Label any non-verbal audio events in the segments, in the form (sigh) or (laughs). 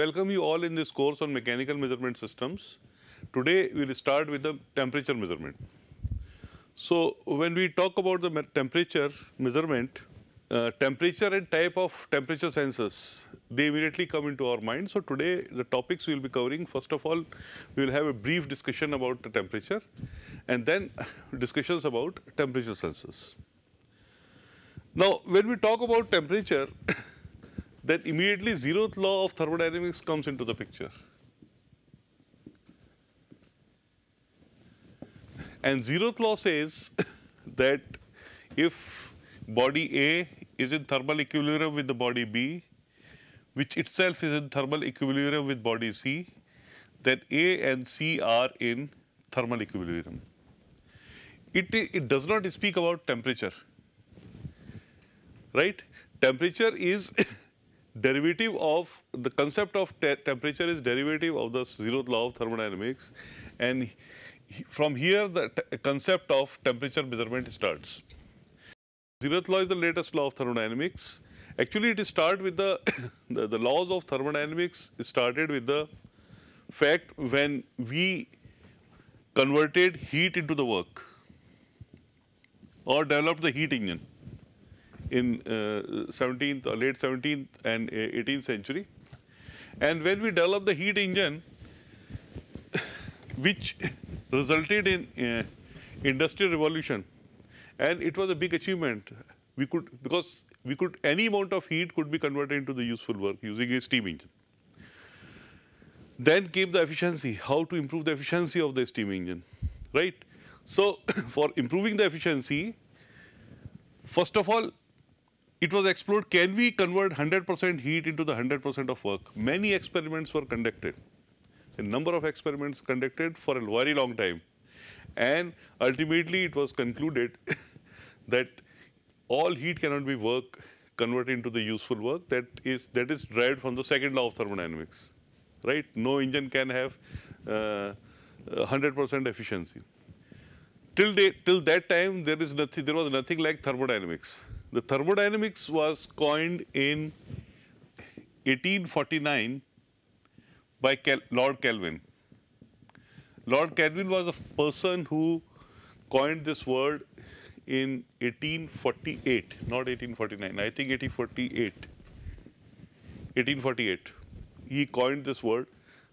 Welcome you all in this course on mechanical measurement systems. Today we will start with the temperature measurement. So when we talk about the temperature measurement, uh, temperature and type of temperature sensors, they immediately come into our mind. So today the topics we will be covering, first of all, we will have a brief discussion about the temperature and then discussions about temperature sensors. Now when we talk about temperature, (coughs) then immediately zeroth law of thermodynamics comes into the picture. And zeroth law says (laughs) that if body A is in thermal equilibrium with the body B, which itself is in thermal equilibrium with body C, then A and C are in thermal equilibrium. It, it does not speak about temperature, right? Temperature is (laughs) derivative of, the concept of te temperature is derivative of the zeroth law of thermodynamics and from here the concept of temperature measurement starts. Zeroth law is the latest law of thermodynamics. Actually it started with the, (coughs) the, the laws of thermodynamics started with the fact when we converted heat into the work or developed the heat engine in uh, 17th or late 17th and 18th century. And when we developed the heat engine, (coughs) which resulted in uh, industrial revolution, and it was a big achievement. We could because we could any amount of heat could be converted into the useful work using a steam engine. Then came the efficiency. How to improve the efficiency of the steam engine, right? So (coughs) for improving the efficiency, first of all, it was explored, can we convert 100% heat into the 100% of work? Many experiments were conducted, a number of experiments conducted for a very long time. And ultimately it was concluded (laughs) that all heat cannot be work converted into the useful work that is that is derived from the second law of thermodynamics, right? No engine can have 100% uh, efficiency. Till, day, till that time, there is nothing. There was nothing like thermodynamics. The thermodynamics was coined in 1849 by Kel Lord Kelvin. Lord Kelvin was a person who coined this word in 1848, not 1849, I think 1848. 1848, he coined this word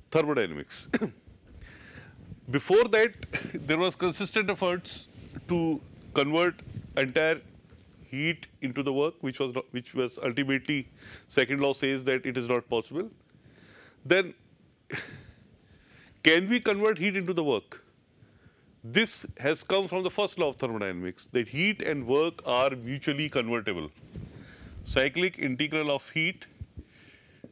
thermodynamics. (coughs) Before that, there was consistent efforts to convert entire heat into the work, which was, not, which was ultimately, second law says that it is not possible, then can we convert heat into the work? This has come from the first law of thermodynamics, that heat and work are mutually convertible. Cyclic integral of heat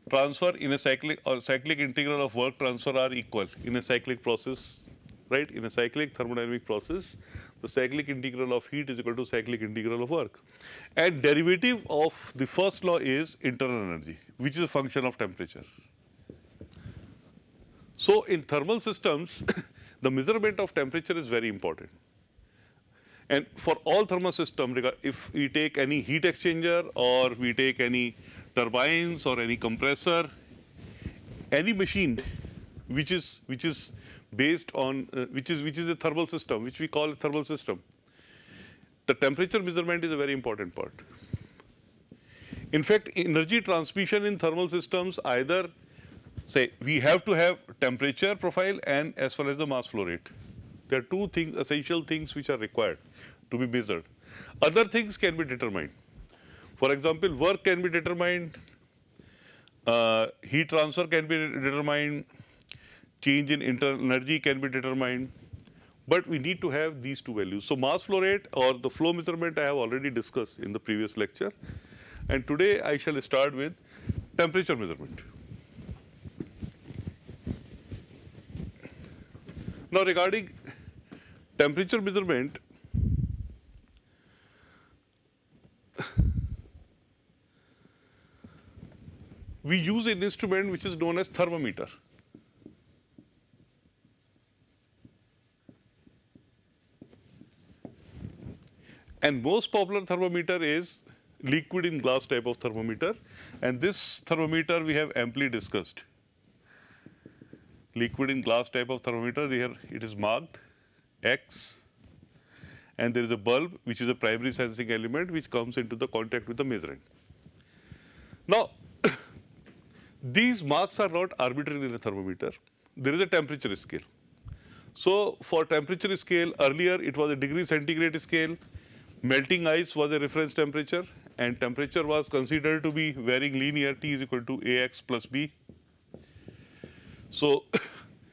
transfer in a cyclic or cyclic integral of work transfer are equal in a cyclic process, right? In a cyclic thermodynamic process, the cyclic integral of heat is equal to cyclic integral of work. And derivative of the first law is internal energy, which is a function of temperature. So in thermal systems, (coughs) the measurement of temperature is very important. And for all thermal system, if we take any heat exchanger or we take any turbines or any compressor, any machine which is which is based on, uh, which is which is a thermal system, which we call a thermal system. The temperature measurement is a very important part. In fact, energy transmission in thermal systems either say we have to have temperature profile and as well as the mass flow rate. There are two things, essential things which are required to be measured. Other things can be determined. For example, work can be determined, uh, heat transfer can be determined, change in internal energy can be determined, but we need to have these two values. So mass flow rate or the flow measurement I have already discussed in the previous lecture. And today I shall start with temperature measurement. Now regarding temperature measurement, we use an instrument which is known as thermometer. And most popular thermometer is liquid in glass type of thermometer. And this thermometer we have amply discussed liquid in glass type of thermometer. Here it is marked X and there is a bulb which is a primary sensing element which comes into the contact with the measurement. Now, (coughs) these marks are not arbitrary in a thermometer. There is a temperature scale. So, for temperature scale earlier it was a degree centigrade scale, melting ice was a reference temperature and temperature was considered to be varying linear T is equal to Ax plus B. So,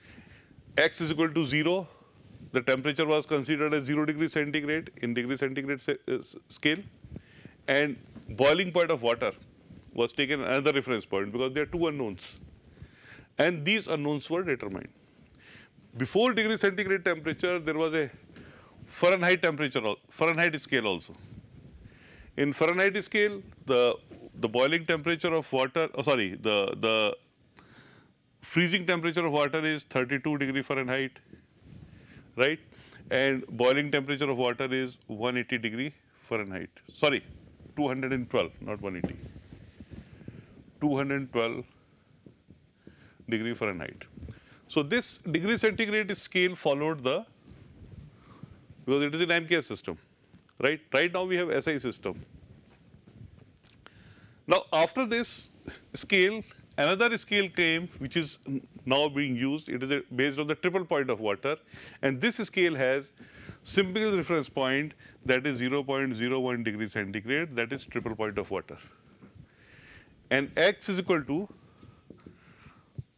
(coughs) x is equal to 0, the temperature was considered as 0 degree centigrade in degree centigrade uh, scale and boiling point of water was taken another reference point because there are two unknowns and these unknowns were determined. Before degree centigrade temperature there was a Fahrenheit temperature, Fahrenheit scale also. In Fahrenheit scale, the the boiling temperature of water, oh sorry, the the freezing temperature of water is 32 degree Fahrenheit, right? And boiling temperature of water is 180 degree Fahrenheit. Sorry, 212, not 180. 212 degree Fahrenheit. So this degree centigrade scale followed the, because it is an MKS system, right? Right now we have SI system. Now after this scale, another scale came which is now being used. It is based on the triple point of water and this scale has simple reference point that is 0.01 degree centigrade that is triple point of water. And x is equal to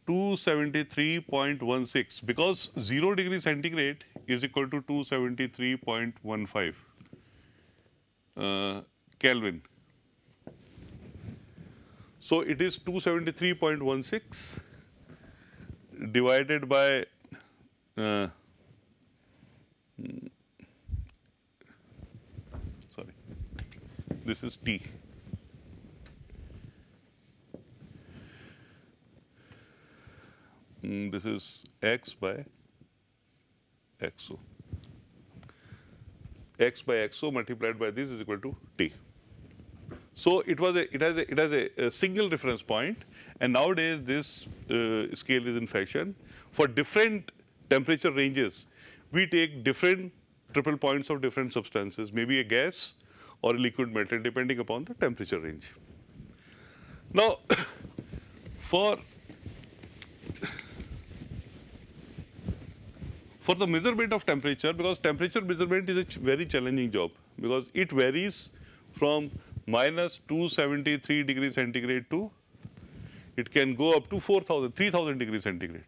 273.16 because 0 degree centigrade is equal to 273.15 uh, Kelvin. So it is 273.16 divided by uh, sorry, this is T. Mm, this is x by xo. x by xo multiplied by this is equal to t. So it was a, it has a, it has a, a single reference point, and nowadays this uh, scale is in fashion. For different temperature ranges, we take different triple points of different substances, maybe a gas or a liquid metal, depending upon the temperature range. Now, (coughs) for For the measurement of temperature, because temperature measurement is a very challenging job because it varies from minus 273 degrees centigrade to, it can go up to 4000, 3000 degrees centigrade.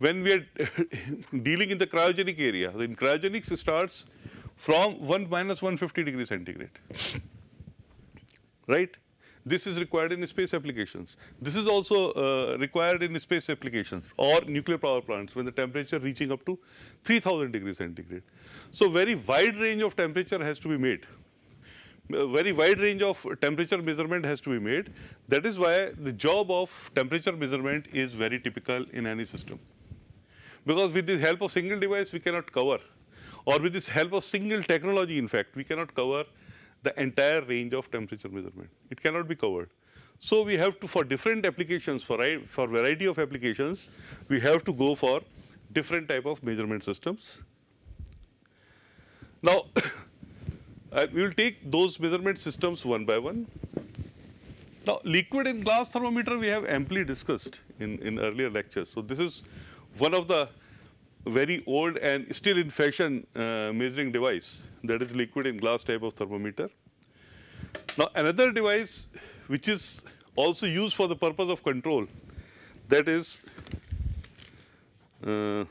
When we are (laughs) dealing in the cryogenic area, in cryogenics starts from 1 minus 150 degrees centigrade, right? This is required in space applications. This is also uh, required in space applications or nuclear power plants when the temperature reaching up to 3000 degrees centigrade. So very wide range of temperature has to be made. A very wide range of temperature measurement has to be made. That is why the job of temperature measurement is very typical in any system. Because with the help of single device, we cannot cover or with this help of single technology, in fact, we cannot cover the entire range of temperature measurement. It cannot be covered. So we have to, for different applications, for, for variety of applications, we have to go for different type of measurement systems. Now, (coughs) we will take those measurement systems one by one. Now, liquid and glass thermometer we have amply discussed in, in earlier lectures. So, this is one of the very old and still in fashion uh, measuring device that is liquid and glass type of thermometer. Now another device which is also used for the purpose of control that is uh,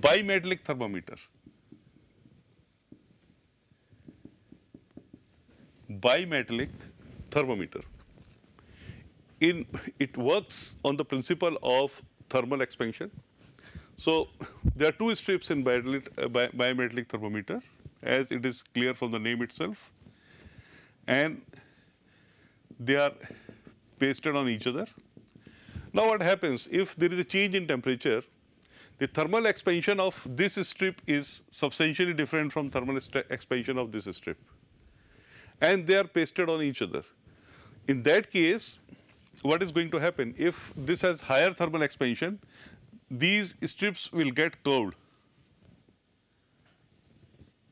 bimetallic thermometer. Bimetallic thermometer. In, it works on the principle of thermal expansion. So there are two strips in bimetallic, uh, thermometer as it is clear from the name itself and they are pasted on each other. Now what happens if there is a change in temperature the thermal expansion of this strip is substantially different from thermal expansion of this strip and they are pasted on each other. in that case, what is going to happen? If this has higher thermal expansion, these strips will get curved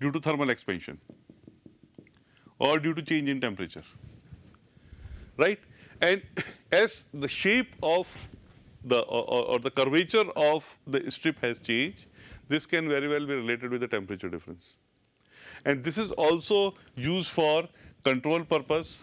due to thermal expansion or due to change in temperature, right? And (coughs) as the shape of the or, or, the curvature of the strip has changed, this can very well be related with the temperature difference. And this is also used for control purpose.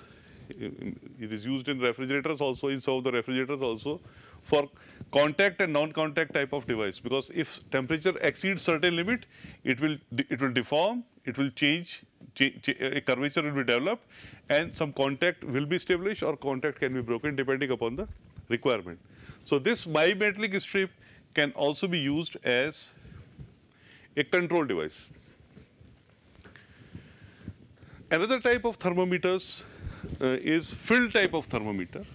Uh, it is used in refrigerators also, in some of the refrigerators also, for contact and non-contact type of device. Because if temperature exceeds certain limit, it will it will deform, it will change, change a curvature will be developed, and some contact will be established or contact can be broken depending upon the requirement. So this bimetallic strip can also be used as a control device. Another type of thermometers uh, is fill type of thermometer.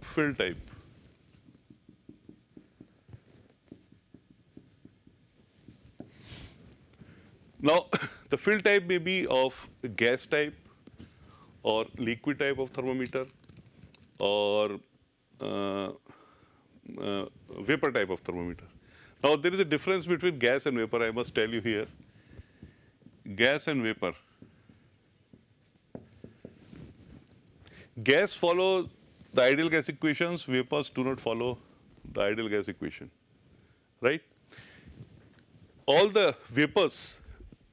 Fill type. Now, (laughs) the fill type may be of gas type or liquid type of thermometer or uh, uh, vapor type of thermometer. Now, there is a difference between gas and vapor, I must tell you here gas and vapor. Gas follow the ideal gas equations, vapors do not follow the ideal gas equation, right? All the vapors,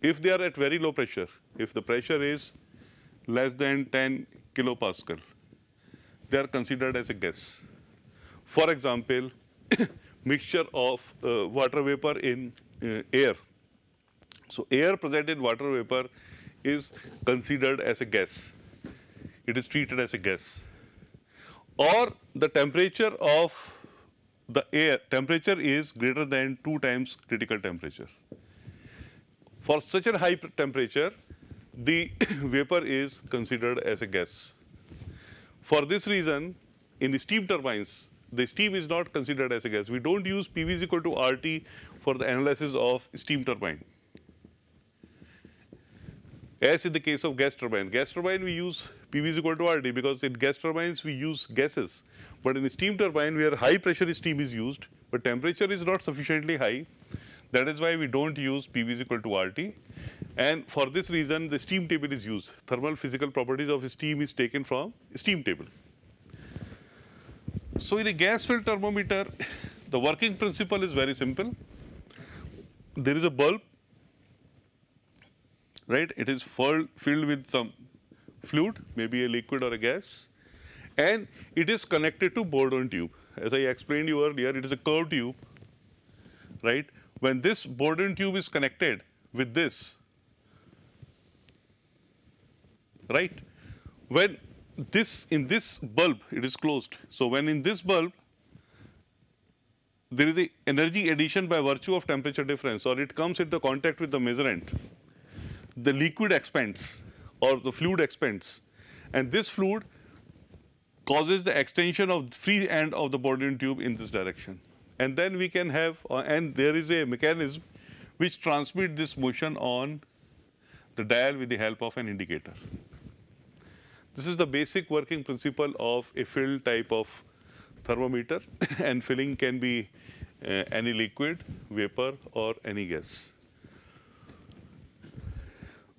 if they are at very low pressure, if the pressure is less than 10 kilopascal, they are considered as a gas. For example, (coughs) mixture of uh, water vapor in uh, air so air present in water vapor is considered as a gas. It is treated as a gas. Or the temperature of the air, temperature is greater than 2 times critical temperature. For such a high temperature, the (coughs) vapor is considered as a gas. For this reason, in steam turbines, the steam is not considered as a gas. We don't use PV is equal to RT for the analysis of steam turbine. As in the case of gas turbine. Gas turbine we use PV is equal to RT because in gas turbines we use gases. But in steam turbine where high pressure steam is used, but temperature is not sufficiently high, that is why we don't use PV is equal to RT. And for this reason, the steam table is used. Thermal physical properties of steam is taken from steam table. So in a gas filled thermometer, the working principle is very simple. There is a bulb right? It is filled, with some fluid, maybe a liquid or a gas, and it is connected to Bourdon tube. As I explained you earlier, it is a curved tube, right? When this Bourdon tube is connected with this, right? When this, in this bulb, it is closed. So when in this bulb, there is a energy addition by virtue of temperature difference or it comes into contact with the measurement the liquid expands or the fluid expands and this fluid causes the extension of free end of the Bourdon tube in this direction. And then we can have, uh, and there is a mechanism which transmit this motion on the dial with the help of an indicator. This is the basic working principle of a fill type of thermometer (coughs) and filling can be uh, any liquid, vapor or any gas.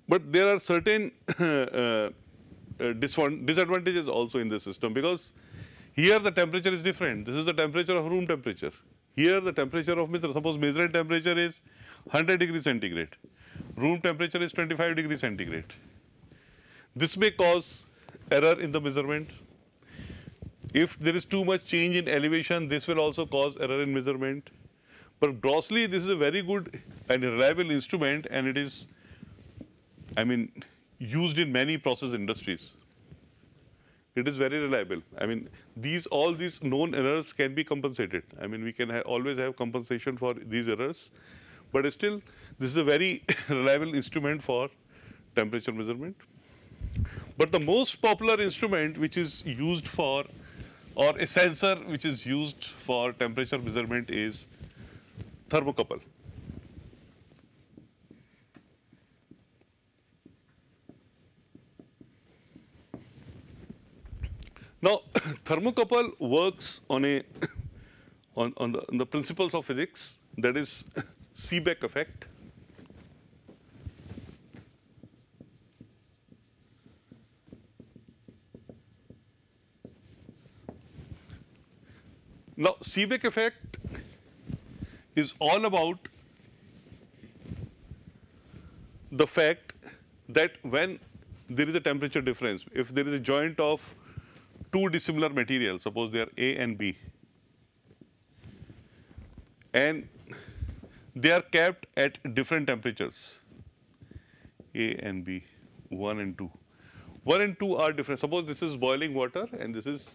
But there are certain (coughs) uh, uh, disadvantages also in the system because here the temperature is different. This is the temperature of room temperature. Here the temperature of suppose measured temperature is 100 degrees centigrade. Room temperature is 25 degrees centigrade. This may cause error in the measurement. If there is too much change in elevation, this will also cause error in measurement. But grossly, this is a very good and reliable instrument and it is I mean, used in many process industries. It is very reliable. I mean, these all these known errors can be compensated. I mean, we can ha always have compensation for these errors, but still, this is a very (coughs) reliable instrument for temperature measurement. But the most popular instrument which is used for, or a sensor which is used for temperature measurement is thermocouple. Now, (coughs) thermocouple works on a (coughs) on, on, the, on the principles of physics that is (coughs) Seebeck effect. Now, Seebeck effect is all about the fact that when there is a temperature difference, if there is a joint of two dissimilar materials, suppose they are A and B, and they are kept at different temperatures, A and B, 1 and 2. 1 and 2 are different. Suppose this is boiling water and this is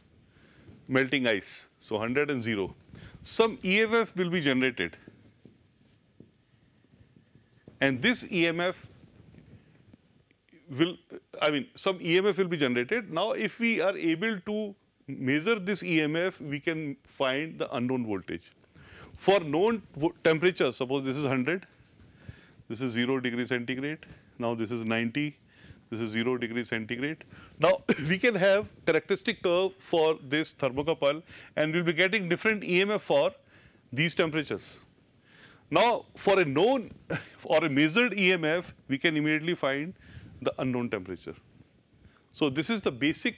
melting ice, so 100 and 0. Some EMF will be generated and this EMF will, I mean, some EMF will be generated. Now, if we are able to measure this EMF, we can find the unknown voltage. For known temperature, suppose this is 100, this is 0 degree centigrade, now this is 90, this is 0 degree centigrade. Now, (coughs) we can have characteristic curve for this thermocouple and we'll be getting different EMF for these temperatures. Now, for a known (coughs) or a measured EMF, we can immediately find the unknown temperature. So, this is the basic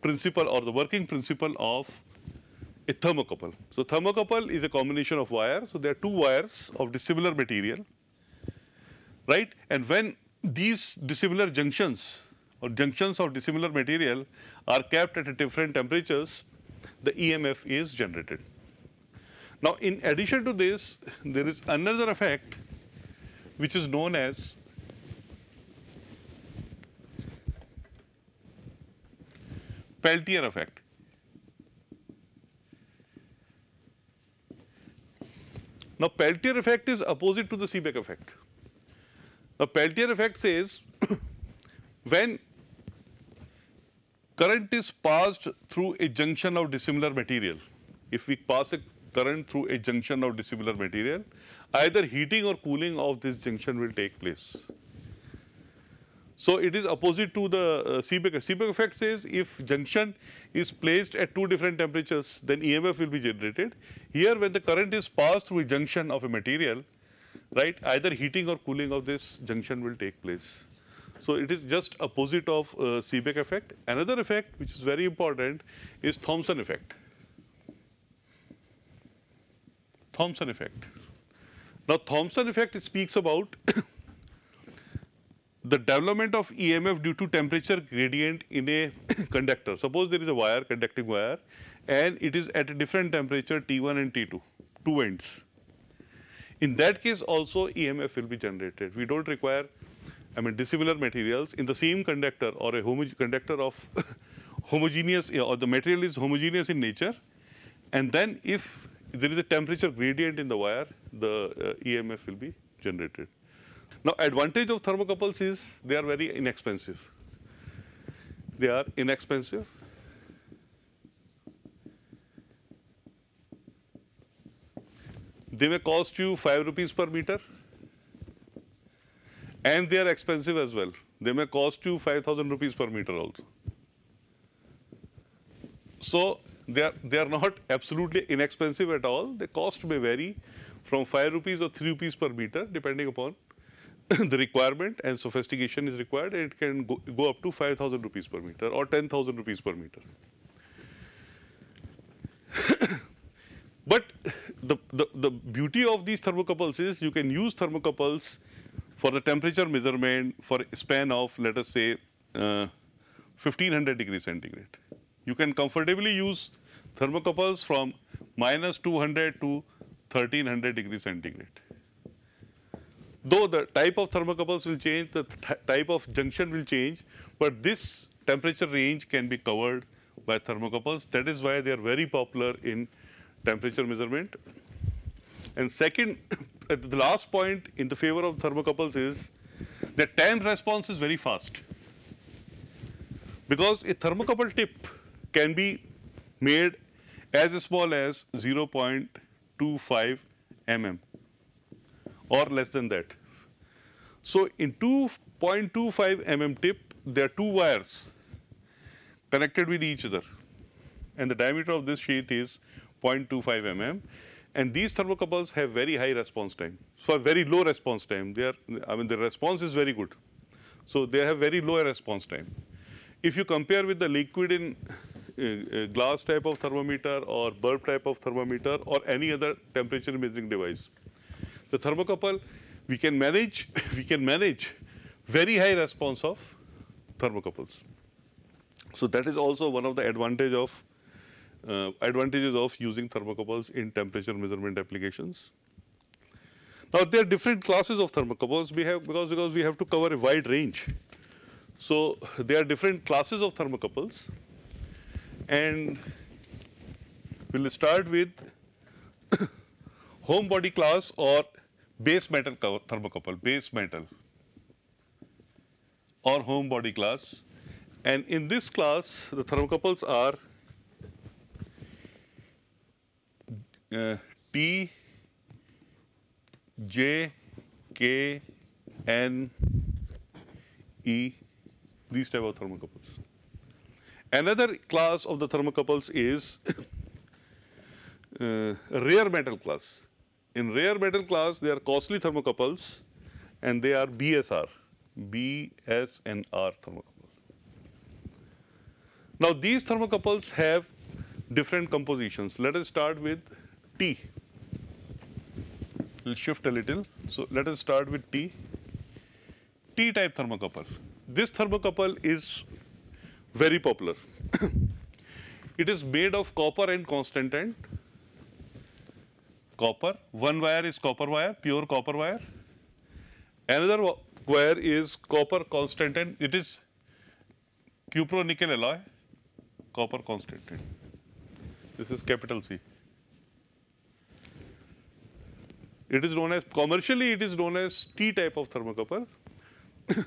principle or the working principle of a thermocouple. So, thermocouple is a combination of wires. So, there are two wires of dissimilar material, right? And when these dissimilar junctions or junctions of dissimilar material are kept at different temperatures, the EMF is generated. Now, in addition to this, there is another effect which is known as Peltier effect. Now, Peltier effect is opposite to the Seebeck effect. Now, Peltier effect says (coughs) when current is passed through a junction of dissimilar material, if we pass a current through a junction of dissimilar material, either heating or cooling of this junction will take place. So it is opposite to the uh, Seebeck. Seebeck effect says if junction is placed at two different temperatures, then EMF will be generated. Here when the current is passed through a junction of a material, right, either heating or cooling of this junction will take place. So it is just opposite of uh, Seebeck effect. Another effect which is very important is Thomson effect. Thomson effect. Now Thomson effect speaks about the development of EMF due to temperature gradient in a (coughs) conductor. Suppose there is a wire, conducting wire, and it is at a different temperature T1 and T2, two ends. In that case also EMF will be generated. We don't require, I mean dissimilar materials in the same conductor or a conductor of (laughs) homogeneous or the material is homogeneous in nature and then if there is a temperature gradient in the wire, the uh, EMF will be generated. Now, advantage of thermocouples is they are very inexpensive. They are inexpensive. They may cost you 5 rupees per meter and they are expensive as well. They may cost you 5000 rupees per meter also. So, they are, they are not absolutely inexpensive at all. The cost may vary from 5 rupees or 3 rupees per meter depending upon (coughs) the requirement and sophistication is required it can go, go up to 5000 rupees per meter or 10000 rupees per meter. (coughs) but the, the, the beauty of these thermocouples is you can use thermocouples for the temperature measurement for span of let us say uh, 1500 degrees centigrade. You can comfortably use thermocouples from minus 200 to 1300 degrees centigrade. Though the type of thermocouples will change, the type of junction will change, but this temperature range can be covered by thermocouples. That is why they are very popular in temperature measurement. And second, (coughs) the last point in the favor of thermocouples is that time response is very fast. Because a thermocouple tip can be made as small as 0.25 mm or less than that. So in 2.25 mm tip, there are two wires connected with each other. and the diameter of this sheath is 0.25 mm. And these thermocouples have very high response time. So, very low response time. They are, I mean, the response is very good. So, they have very low response time. If you compare with the liquid in uh, uh, glass type of thermometer or bulb type of thermometer or any other temperature measuring device, the thermocouple we can manage (laughs) we can manage very high response of thermocouples. So that is also one of the advantage of uh, advantages of using thermocouples in temperature measurement applications. Now there are different classes of thermocouples we have because because we have to cover a wide range. So there are different classes of thermocouples and we'll start with (coughs) home body class or base metal thermocouple, base metal or home body class. And in this class, the thermocouples are uh, T, J, K, N, E, these type of thermocouples. Another class of the thermocouples is (coughs) uh, rare metal class. In rare metal class, they are costly thermocouples and they are BSR, B, S and R thermocouples. Now these thermocouples have different compositions. Let us start with T. We'll shift a little. So let us start with T. T type thermocouple. This thermocouple is very popular. (coughs) it is made of copper and constantan copper. One wire is copper wire, pure copper wire. Another wire is copper constantan. It is cupro nickel alloy, copper constantan. This is capital C. It is known as, commercially it is known as T type of thermocouple. (coughs)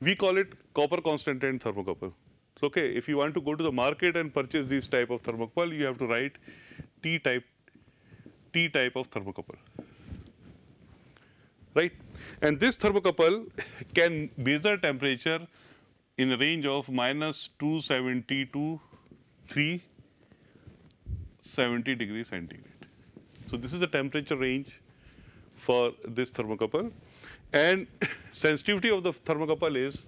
we call it copper constantan thermocouple. So, okay, if you want to go to the market and purchase this type of thermocouple, you have to write T type T type of thermocouple, right? And this thermocouple can measure temperature in a range of minus 270 to 370 degrees centigrade. So this is the temperature range for this thermocouple and (laughs) sensitivity of the thermocouple is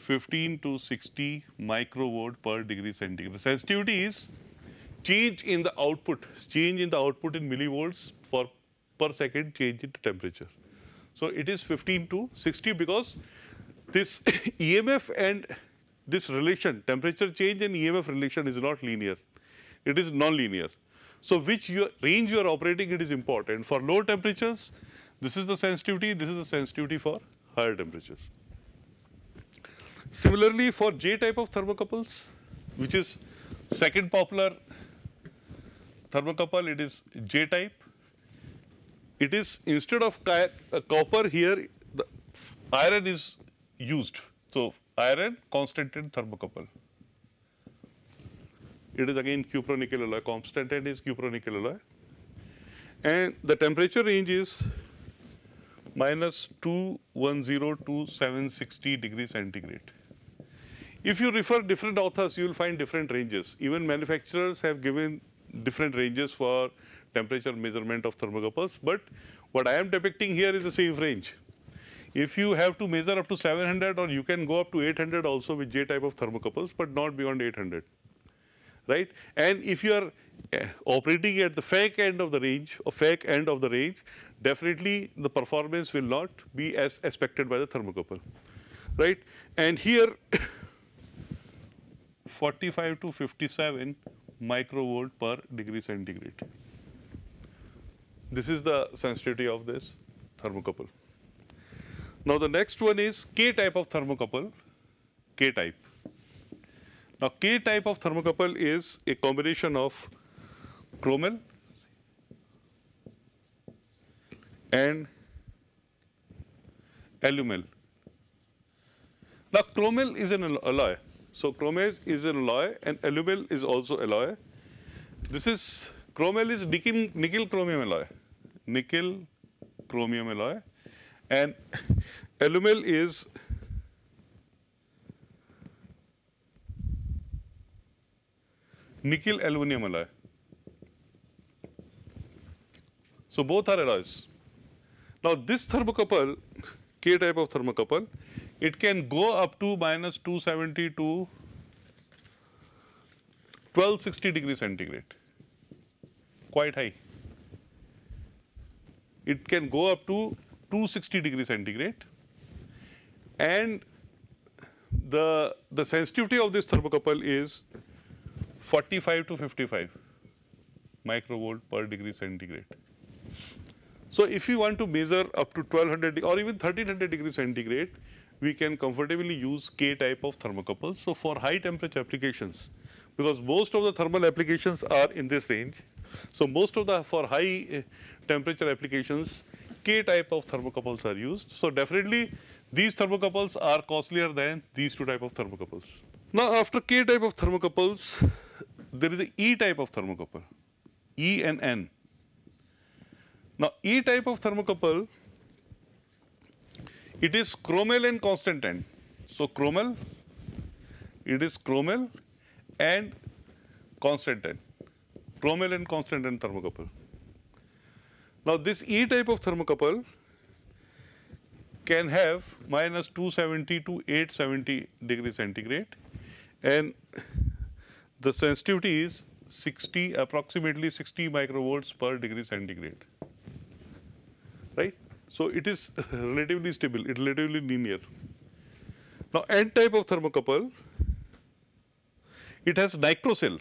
15 to 60 microvolt per degree centigrade. The Sensitivity is change in the output, change in the output in millivolts for per second change in temperature. So it is 15 to 60 because this (laughs) EMF and this relation, temperature change and EMF relation is not linear. It is non-linear. So which your range you are operating, it is important. For low temperatures, this is the sensitivity, this is the sensitivity for higher temperatures. Similarly, for J type of thermocouples, which is second popular thermocouple, it is J type. It is instead of uh, copper here, the iron is used. So, iron constantan thermocouple. It is again cupronickel alloy, constantan is cupronickel alloy. And the temperature range is minus 210 to 760 degrees centigrade. If you refer different authors, you will find different ranges. Even manufacturers have given different ranges for temperature measurement of thermocouples, but what I am depicting here is the same range. If you have to measure up to 700 or you can go up to 800 also with J type of thermocouples, but not beyond 800, right? And if you are uh, operating at the fake end of the range or fake end of the range, definitely the performance will not be as expected by the thermocouple, right? And here (coughs) 45 to 57 microvolt per degree centigrade. This is the sensitivity of this thermocouple. Now the next one is K type of thermocouple, K type. Now K type of thermocouple is a combination of chromel and alumel. Now chromel is an alloy so chromase is an alloy and alumel is also alloy. This is chromel is nickel, nickel chromium alloy, nickel chromium alloy, and alumel is nickel aluminum alloy. So both are alloys. Now this thermocouple, K type of thermocouple, it can go up to minus 270 to 1260 degrees centigrade, quite high. It can go up to 260 degrees centigrade and the, the sensitivity of this thermocouple is 45 to 55 microvolt per degree centigrade. So if you want to measure up to 1200 or even 1300 degrees centigrade, we can comfortably use K type of thermocouples. So for high temperature applications, because most of the thermal applications are in this range. So most of the, for high uh, temperature applications, K type of thermocouples are used. So definitely these thermocouples are costlier than these two type of thermocouples. Now after K type of thermocouples, there is a E type of thermocouple, E and N. Now E type of thermocouple, it is chromel and constantan. So chromel, it is chromel and constantan, chromel and constantan thermocouple. Now this E type of thermocouple can have minus 270 to 870 degree centigrade and the sensitivity is 60 approximately 60 microvolts per degree centigrade right so it is relatively stable it relatively linear now n type of thermocouple it has Nicrosil.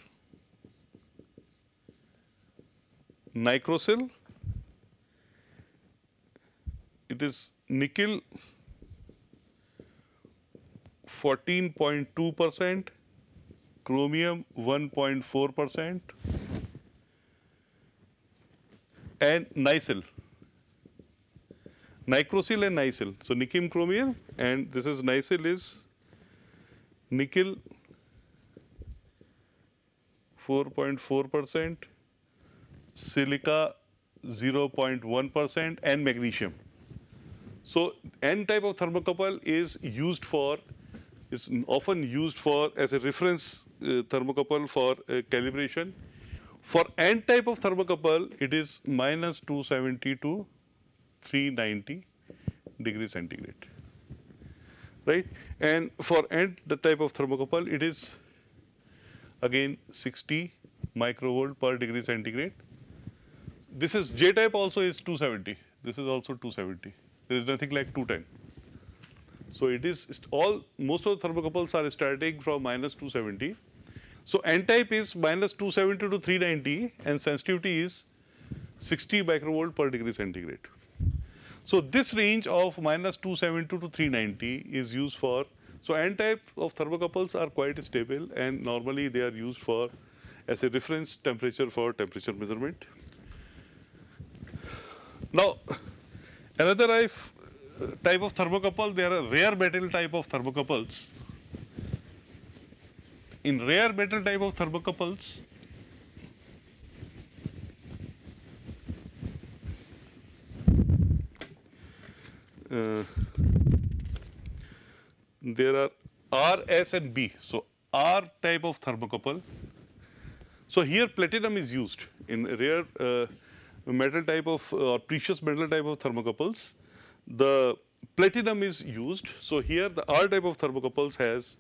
Nicrosil, it is nickel 14.2 percent, chromium 1.4 percent, and nickel. Nicrosil and nickel. So nickel chromium and this is nickel is nickel 4.4 percent, silica 0.1 percent and magnesium. So N type of thermocouple is used for, is often used for as a reference uh, thermocouple for uh, calibration. For N type of thermocouple, it is minus 270 to 390 degree centigrade, right? And for N the type of thermocouple, it is again 60 microvolt per degree centigrade. This is J type also is 270. This is also 270. There is nothing like 210. So it is all most of the thermocouples are starting from minus 270. So N type is minus 270 to 390 and sensitivity is 60 microvolt per degree centigrade. So this range of minus 272 to 390 is used for so N-type of thermocouples are quite stable and normally they are used for as a reference temperature for temperature measurement. Now, another type of thermocouple, there are rare metal type of thermocouples. In rare metal type of thermocouples, there are R, S and B. So R type of thermocouple. So here platinum is used in rare uh, metal type of or uh, precious metal type of thermocouples. The platinum is used. So here the R type of thermocouples has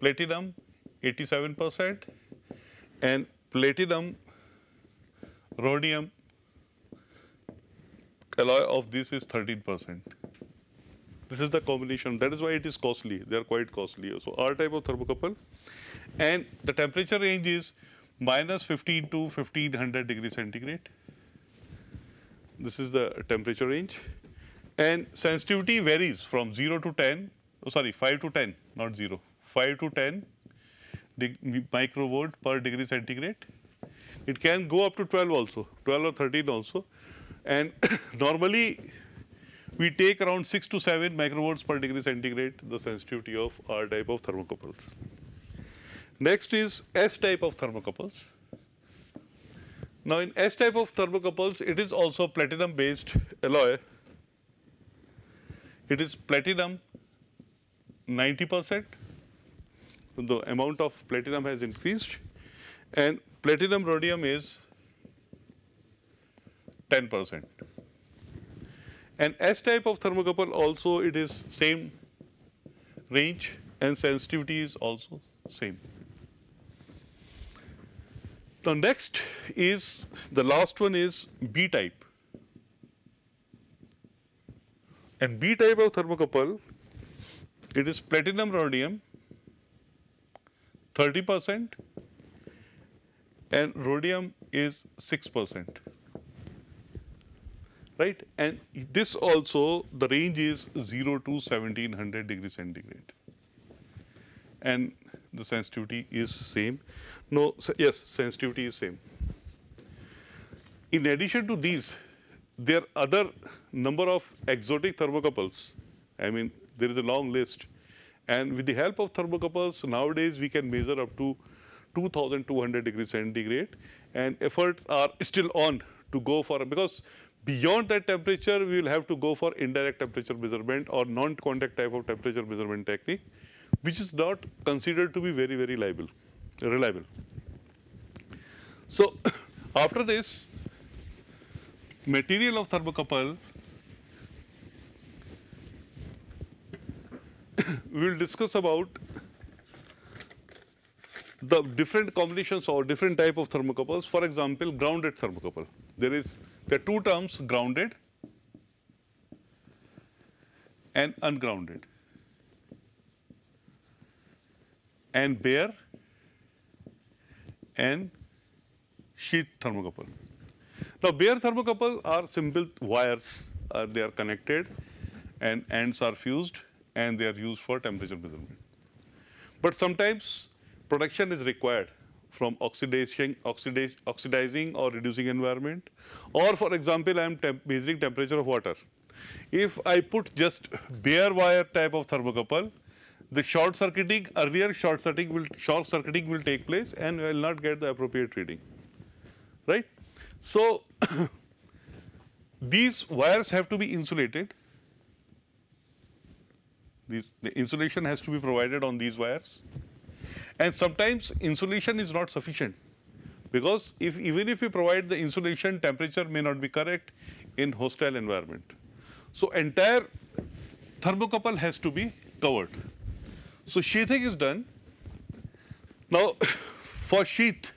platinum 87 percent and platinum rhodium alloy of this is 13 percent. This is the combination. That is why it is costly. They are quite costly. So R type of thermocouple. And the temperature range is minus 15 to 1500 degree centigrade. This is the temperature range. And sensitivity varies from 0 to 10, oh sorry, 5 to 10, not 0, 5 to 10 microvolt per degree centigrade. It can go up to 12 also, 12 or 13 also. And (coughs) normally we take around 6 to 7 microvolts per degree centigrade, the sensitivity of R type of thermocouples. Next is S type of thermocouples. Now in S type of thermocouples, it is also platinum based alloy. It is platinum 90 percent, the amount of platinum has increased and platinum rhodium is 10 percent. And S type of thermocouple also it is same range and sensitivity is also same. Now next is the last one is B type. And B type of thermocouple it is platinum rhodium 30 percent and rhodium is 6 percent right? And this also the range is 0 to 1700 degree centigrade. And the sensitivity is same. No yes sensitivity is same. In addition to these there are other number of exotic thermocouples. I mean there is a long list. And with the help of thermocouples nowadays we can measure up to 2200 degrees centigrade. And efforts are still on to go for because beyond that temperature we will have to go for indirect temperature measurement or non-contact type of temperature measurement technique which is not considered to be very very reliable reliable. So (coughs) after this material of thermocouple (coughs) we will discuss about the different combinations or different type of thermocouples. For example, grounded thermocouple. There is there are two terms: grounded and ungrounded, and bare and sheath thermocouple. Now, bare thermocouple are simple wires. Uh, they are connected, and ends are fused, and they are used for temperature measurement. But sometimes protection is required from oxidation, oxidizing or reducing environment. Or for example, I am temp measuring temperature of water. If I put just bare wire type of thermocouple, the short circuiting, earlier short circuiting will, short circuiting will take place and I will not get the appropriate reading, right? So, (coughs) these wires have to be insulated. These, the insulation has to be provided on these wires. And sometimes insulation is not sufficient because if even if you provide the insulation, temperature may not be correct in hostile environment. So entire thermocouple has to be covered. So sheathing is done. Now (coughs) for sheath,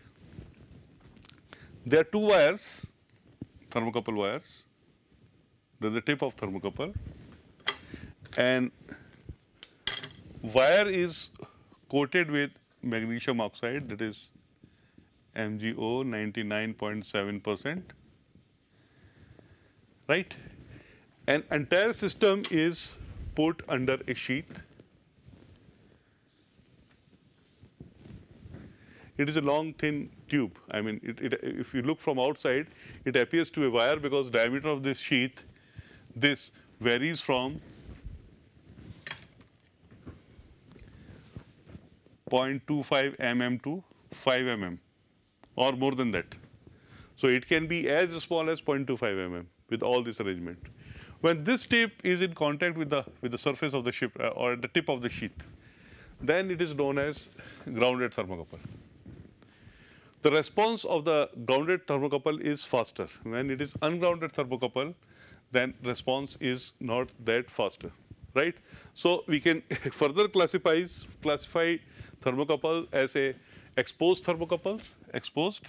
there are two wires, thermocouple wires. There's the tip of thermocouple and wire is coated with magnesium oxide that is MgO 99.7 percent. Right? An entire system is put under a sheath it is a long thin tube. I mean it, it, if you look from outside it appears to be a wire because diameter of this sheath this varies from 0.25 mm to 5 mm or more than that. So it can be as small as 0.25 mm with all this arrangement. When this tip is in contact with the with the surface of the sheath uh, or the tip of the sheath, then it is known as grounded thermocouple. The response of the grounded thermocouple is faster. When it is ungrounded thermocouple, then response is not that faster, right? So we can (laughs) further classify classify thermocouple ऐसे expose thermocouples expose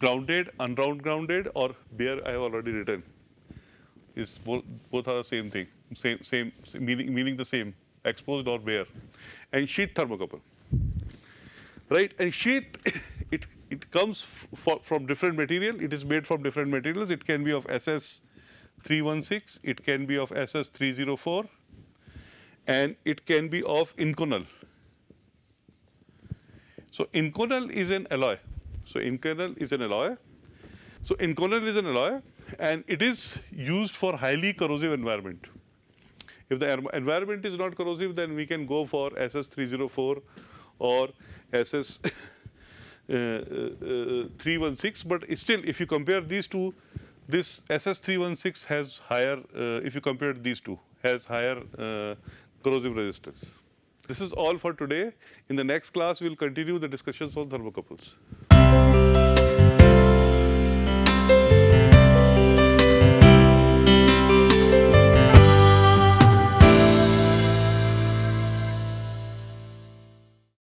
grounded ungrounded grounded और bare I already return is both are same thing same same meaning the same expose और bare and sheath thermocouple right and sheath it it comes from different material it is made from different material it can be of S S three one six it can be of S S three zero four and it can be of Inconel. So Inconel is an alloy. So Inconel is an alloy. So Inconel is an alloy and it is used for highly corrosive environment. If the environment is not corrosive, then we can go for SS304 or SS (laughs) uh, uh, 316. But still, if you compare these two, this SS316 has higher, uh, if you compare these two, has higher uh, corrosive resistance. This is all for today. In the next class, we'll continue the discussions on thermocouples.